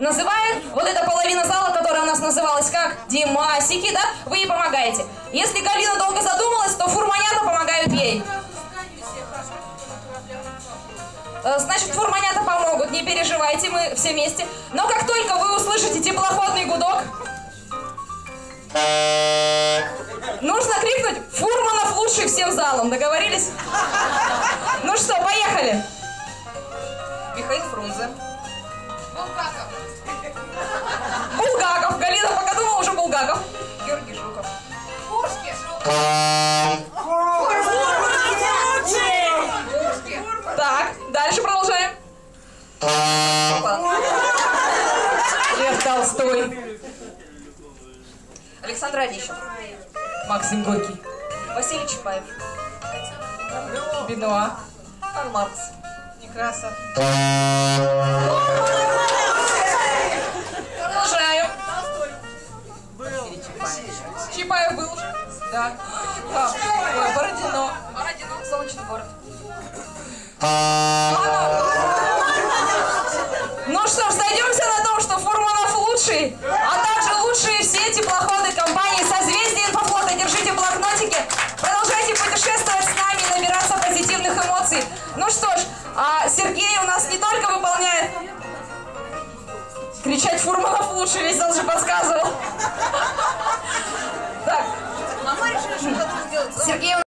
называет, вот эта половина зала, которая у нас называлась как Димасики, да, вы ей помогаете. Если Галина долго задумалась, то фурманята помогают ей. Э, Значит, фурманята помогут, не переживайте, мы все вместе. Но как только вы услышите теплоходный гудок, нужно крикнуть «Фурманов лучший всем залом». Договорились? Ну что, поехали. Михаил Фрунзе. Булгаков. Галина пока думала, уже Булгаков. Георгий Жуков. Так, дальше продолжаем. Лев Толстой. Александр Онищев. Максим Горький. Василий Чапаев. Бенуа. Карл Маркс. Некрасов. Да. Да. Ой, Бородино. Бородино, солнечный город. Ну что ж, сойдемся на том, что Фурманов лучший, а также лучшие все теплоходы компании «Созвездие инфофлота». Держите блокнотики, продолжайте путешествовать с нами и набираться позитивных эмоций. Ну что ж, а Сергей у нас не только выполняет кричать Фурманов лучше, весь зал же подсказывал. Так, Сергей у